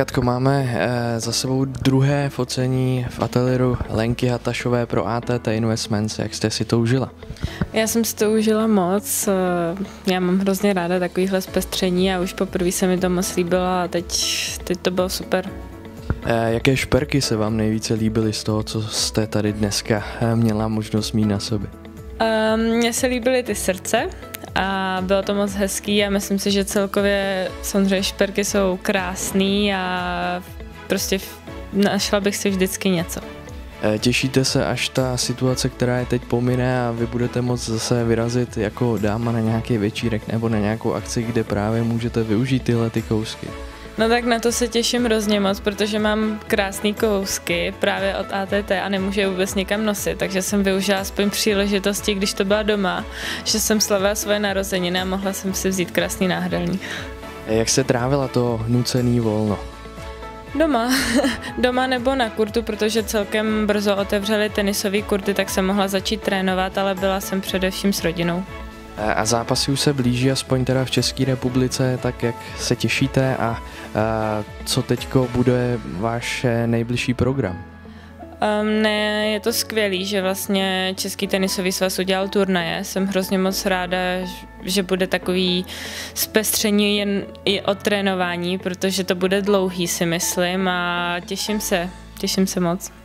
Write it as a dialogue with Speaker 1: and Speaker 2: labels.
Speaker 1: Katko, máme eh, za sebou druhé focení v ateliéru Lenky Hatašové pro ATT Investments. Jak jste si to užila?
Speaker 2: Já jsem si to užila moc. Eh, já mám hrozně ráda takovýhle zpestření a už poprvé se mi to moc líbilo a teď, teď to bylo super.
Speaker 1: Eh, jaké šperky se vám nejvíce líbily z toho, co jste tady dneska měla možnost mít na sobě?
Speaker 2: Mně se líbily ty srdce, a bylo to moc hezký a myslím si, že celkově samozřejmě šperky jsou krásný a prostě našla bych si vždycky něco.
Speaker 1: Eh, těšíte se, až ta situace, která je teď pomine a vy budete moct zase vyrazit jako dáma na nějaký večírek nebo na nějakou akci, kde právě můžete využít tyhle ty kousky?
Speaker 2: No tak na to se těším hrozně moc, protože mám krásné kousky právě od ATT a nemůžu je vůbec nikam nosit, takže jsem využila aspoň příležitosti, když to byla doma, že jsem slavila svoje narozeniny a mohla jsem si vzít krásný náhrdelník.
Speaker 1: Jak se trávila to nucený volno?
Speaker 2: Doma. Doma nebo na kurtu, protože celkem brzo otevřeli tenisové kurty, tak jsem mohla začít trénovat, ale byla jsem především s rodinou.
Speaker 1: A zápasy už se blíží, aspoň teda v České republice, tak jak se těšíte a, a co teďko bude váš nejbližší program?
Speaker 2: Um, ne, je to skvělý, že vlastně Český tenisový svaz udělal turnaje. Jsem hrozně moc ráda, že bude takový zpestření jen i o trénování, protože to bude dlouhý, si myslím, a těším se, těším se moc.